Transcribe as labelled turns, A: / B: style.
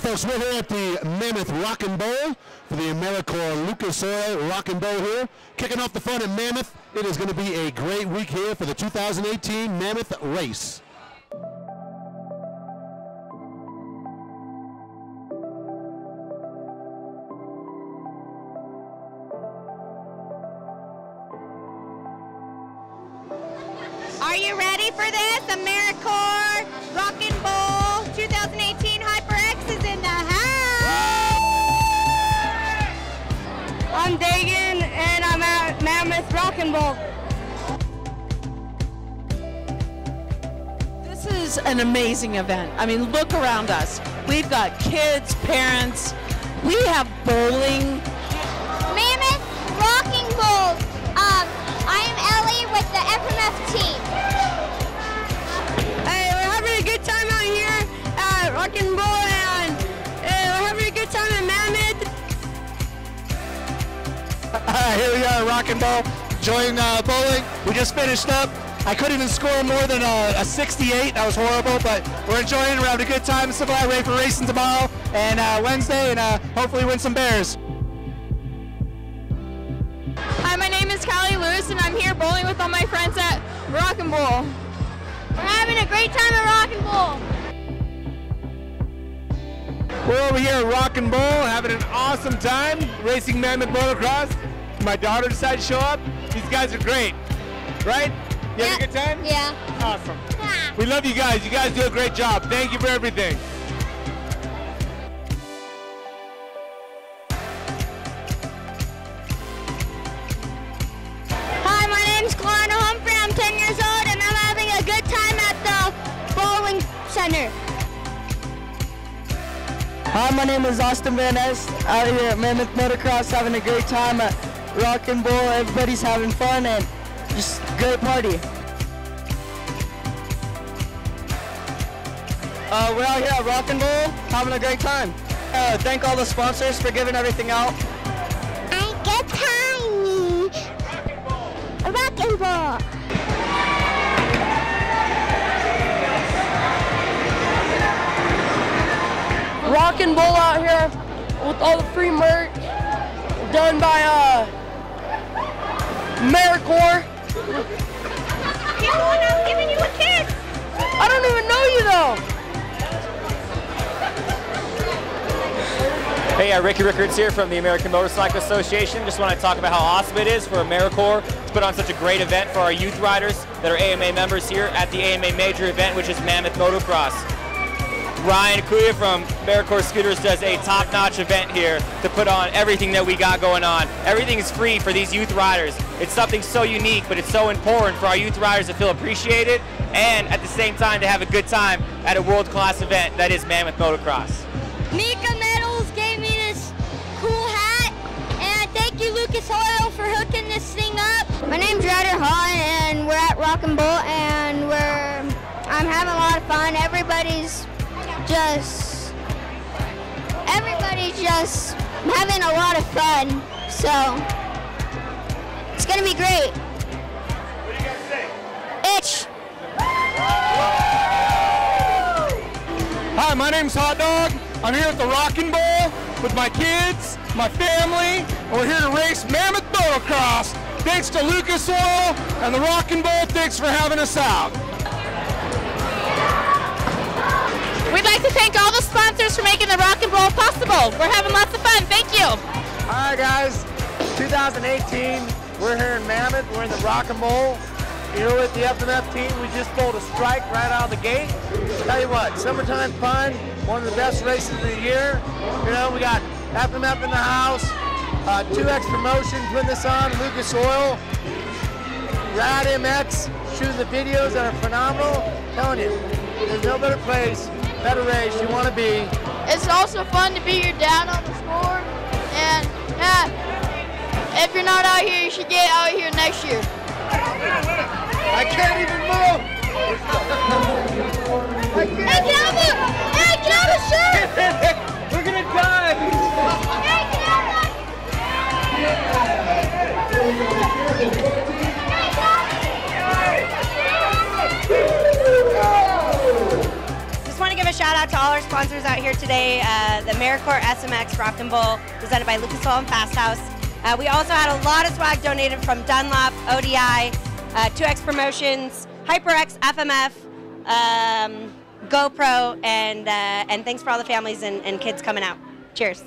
A: folks, we're here at the Mammoth Rock and Bowl for the Americore Lucas Oil Rock and Bowl here. Kicking off the fun in Mammoth. It is going to be a great week here for the 2018 Mammoth Race.
B: Are you ready for this? Americore Rock and Bowl
C: I'm Dagan, and I'm at Mammoth Rock and Bowl.
D: This is an amazing event. I mean, look around us. We've got kids, parents. We have bowling.
C: Rock and
E: ball, enjoying uh, bowling. We just finished up. I couldn't even score more than a, a 68. That was horrible, but we're enjoying. We're having a good time. So glad ready for racing tomorrow and uh, Wednesday, and uh, hopefully win some bears.
C: Hi, my name is Callie Lewis, and I'm here bowling with all my friends at Rock and Bowl.
B: We're having a great time at Rock and Bowl.
E: We're over here at Rock and Bowl, having an awesome time racing Mammoth Motocross. My daughter decided to show up. These guys are great, right? You have a good time?
B: Yeah.
E: Awesome. We love you guys. You guys do a great job. Thank you for everything.
C: Hi, my name's Kalana Humphrey. I'm 10 years old, and I'm having a good time at the bowling center.
F: Hi, my name is Austin Van Ness, out here at Mammoth Motocross, having a great time at Rock and Bowl. Everybody's having fun and just great party. Uh, we're out here at Rock and Bowl, having a great time. Uh, thank all the sponsors for giving everything out.
B: I get tiny. Rock and Bowl.
C: Rock and Bowl out here with all the free merch done by uh, Americore.
B: Keep going, I'm giving you a kiss.
C: I don't even know you though.
G: Hey, uh, Ricky Rickards here from the American Motorcycle Association. Just want to talk about how awesome it is for Americore to put on such a great event for our youth riders that are AMA members here at the AMA major event, which is Mammoth Motocross. Ryan Akuya from Americore Scooters does a top-notch event here to put on everything that we got going on. Everything is free for these youth riders. It's something so unique, but it's so important for our youth riders to feel appreciated and at the same time to have a good time at a world-class event that is Mammoth Motocross.
C: Mika Metals gave me this cool hat, and thank you Lucas Oil for hooking this thing up.
B: My name's Ryder Hall, and we're at Rock and Bowl, and we're I'm having a lot of fun. Everybody's just everybody's just having a lot of fun. So it's gonna be great.
E: What do you guys say?
B: Itch.
E: Hi, my name's Hot Dog. I'm here at the Rockin' Bowl with my kids, my family. We're here to race Mammoth Motocross. Thanks to Lucas Oil and the Rockin' Bowl. Thanks for having us out.
D: We'd like to thank all the sponsors for making the Rock and Roll possible. We're having lots of fun. Thank you.
E: All right, guys, 2018. We're here in Mammoth. We're in the Rock and Bowl. You know, with the FMF team, we just pulled a strike right out of the gate. Tell you what, summertime fun, one of the best races of the year. You know, we got FMF in the house, uh, 2X Promotion putting this on, Lucas Oil, Rad MX shooting the videos that are phenomenal. telling you, there's no better place, better race you want to be.
C: It's also fun to be your dad on the score, and yeah, if you're not out here, you should get out here next year.
E: I can't even move.
C: Hey, get out of the, hey, get out of the shirt! Out
B: to all our
H: sponsors out here today. Uh, the Americore SMX Rock and Bowl, presented by Lucas Oil and Fasthouse. Uh, we also had a lot of swag donated from Dunlop, ODI, uh, 2X Promotions, HyperX, FMF, um, GoPro, and uh, and thanks for all the families and, and kids coming out. Cheers.